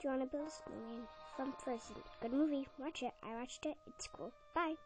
Do you want to build a snowman from Frozen? Good movie. Watch it. I watched it. It's cool. Bye.